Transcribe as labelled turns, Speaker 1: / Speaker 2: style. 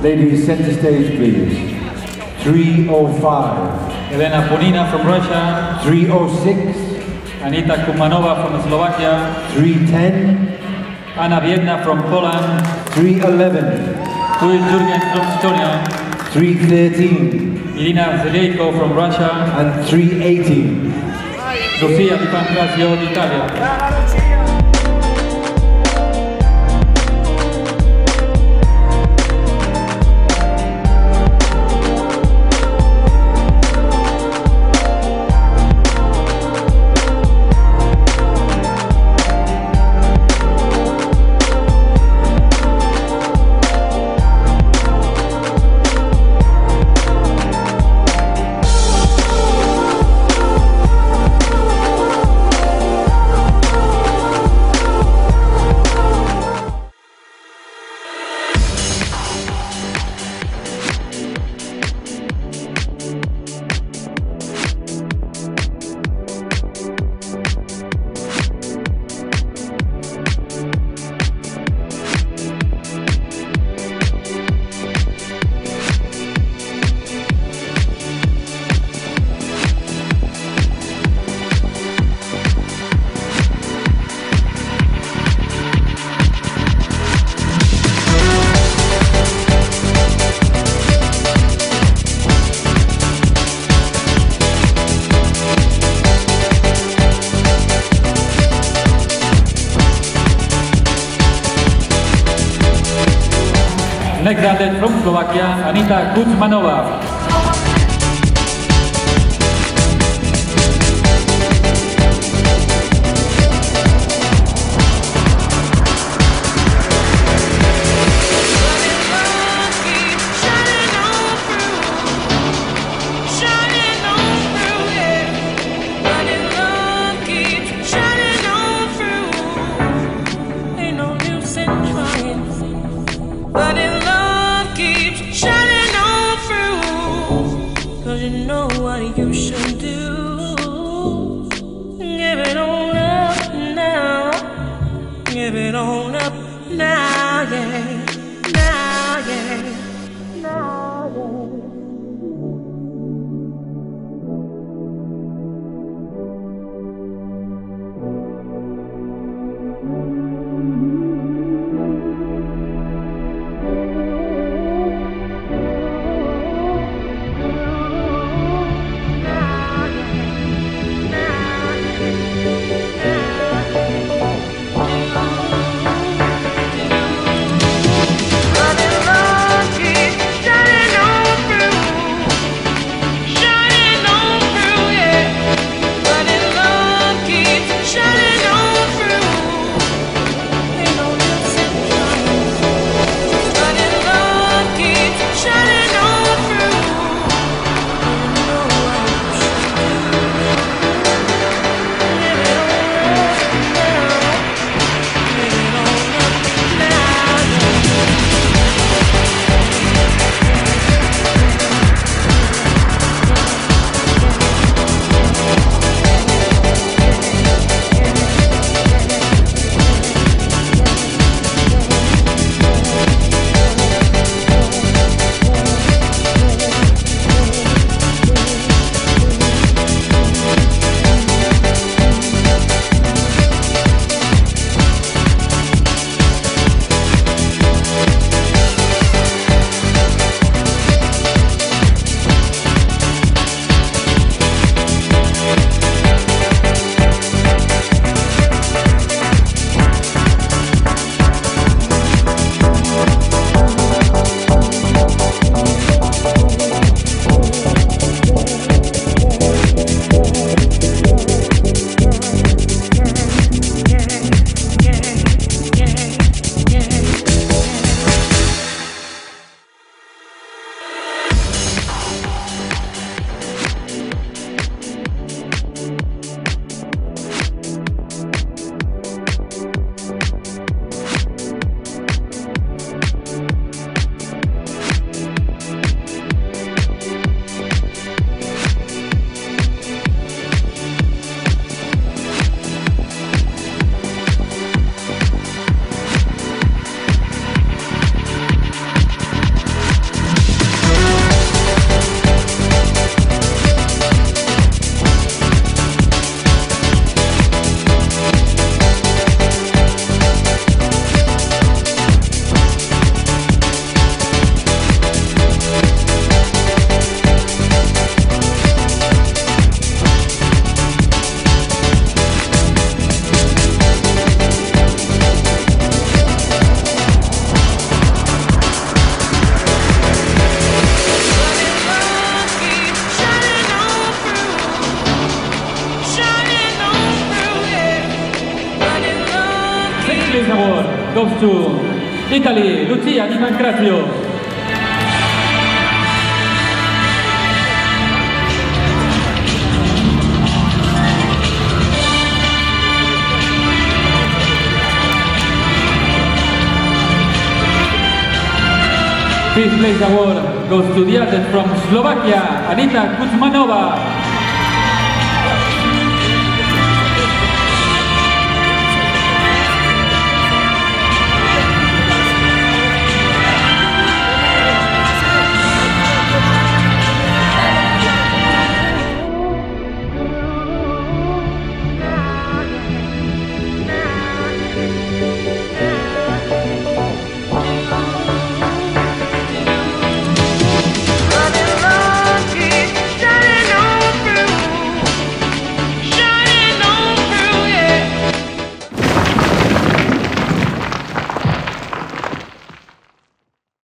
Speaker 1: Ladies, center stage, please. 305.
Speaker 2: Elena Punina from Russia,
Speaker 1: 306.
Speaker 2: Anita Kuzmanova from Slovakia,
Speaker 1: 310.
Speaker 2: Anna Biedna from Poland,
Speaker 1: 311.
Speaker 2: Tuil Jurgen from Estonia,
Speaker 1: 313.
Speaker 2: Irina Zelejko from Russia,
Speaker 1: And 318.
Speaker 2: Lucia Di Pancrazio d'Italia. Next from Slovakia, Anita Kuzmanova.
Speaker 3: It on up now, yeah.
Speaker 4: Goes to Italy, Lucia Di Pancrazio. Fifth place award goes to the athlete from Slovakia, Anita Kuzmanova.